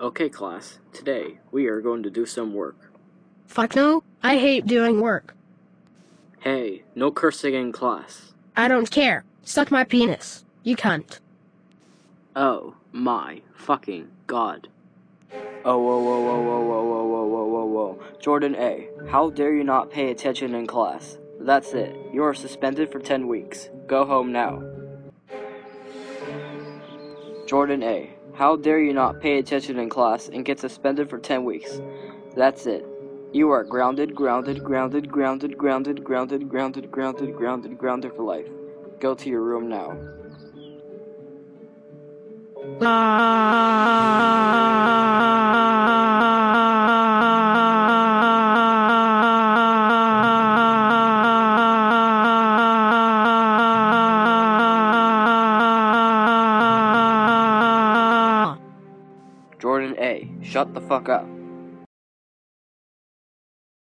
Okay, class. Today, we are going to do some work. Fuck no, I hate doing work. Hey, no cursing in class. I don't care. Suck my penis. You cunt. Oh, my fucking god. Oh, whoa, whoa, whoa, whoa, whoa, whoa, whoa, whoa, whoa, whoa. Jordan A., how dare you not pay attention in class? That's it. You are suspended for 10 weeks. Go home now. Jordan A., how dare you not pay attention in class and get suspended for 10 weeks? That's it. You are grounded, grounded, grounded, grounded, grounded, grounded, grounded, grounded, grounded, grounded for life. Go to your room now. Ah. Jordan A., shut the fuck up.